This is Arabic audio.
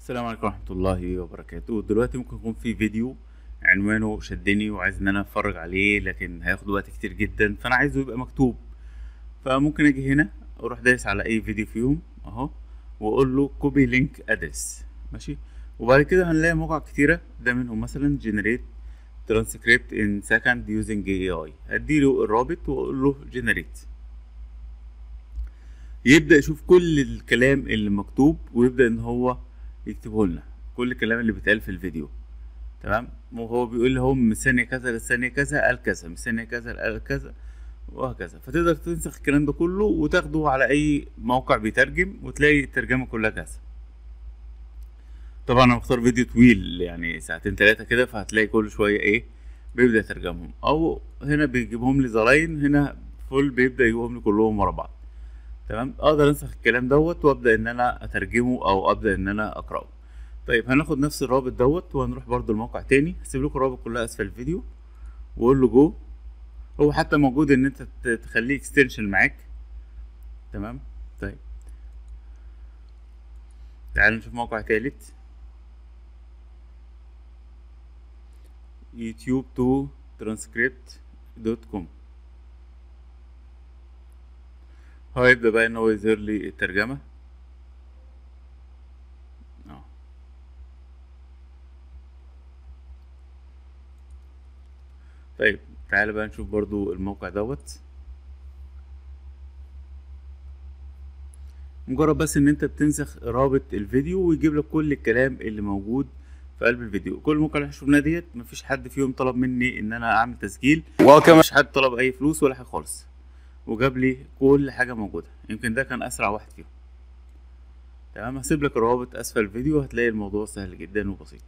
السلام عليكم ورحمة الله وبركاته. دلوقتي ممكن يكون في فيديو عنوانه شدني وعايز إن أنا أتفرج عليه لكن هياخد وقت كتير جدا فأنا عايزه يبقى مكتوب. فممكن أجي هنا أروح دايس على أي فيديو فيهم أهو وأقول له copy link address ماشي؟ وبعد كده هنلاقي مواقع كتيرة ده منهم مثلا generate transcript in second using AI هديله الرابط وأقول له generate. يبدأ يشوف كل الكلام اللي مكتوب ويبدأ إن هو يكتبه لنا. كل الكلام اللي بيتقال في الفيديو. تمام؟ وهو بيقول هو من ثانية كذا للثانية كذا قال كذا. من ثانية كذا قال كذا وهكذا. فتقدر تنسخ الكلام ده كله وتاخده على أي موقع بيترجم وتلاقي الترجمة كلها جاهزة طبعا أنا مختار فيديو طويل يعني ساعتين تلاتة كده فهتلاقي كل شوية إيه بيبدأ يترجمهم. أو هنا بيجيبهم لي زراين هنا فول بيبدأ يجيبهم لي كلهم ورا بعض. تمام؟ أقدر انسخ الكلام دوت وابدا ان أنا اترجمه أو ابدا ان أنا اقراه. طيب هناخد نفس الرابط دوت وهنروح برضو الموقع تاني. هسيب لكم الرابط كلها اسفل الفيديو واقول له جو. هو حتى موجود ان انت تخليه extension معاك. تمام؟ طيب. تعالوا نشوف موقع تالت. يوتيوب تو ترانسكريبت دوت كوم. هو يبدأ بقى ان هو يظهر لي الترجمة. آه. طيب تعالى بقى نشوف برضو الموقع دوت. مجرد بس إن أنت بتنسخ رابط الفيديو ويجيب لك كل الكلام اللي موجود في قلب الفيديو. كل الموقع اللي إحنا شفناه ديت مفيش حد فيهم طلب مني إن أنا أعمل تسجيل. مفيش حد طلب أي فلوس ولا حاجة خالص. وجاب لي كل حاجة موجودة. يمكن ده كان أسرع واحد فيهم. تمام؟ هسيب لك الروابط أسفل الفيديو هتلاقي الموضوع سهل جدا وبسيط.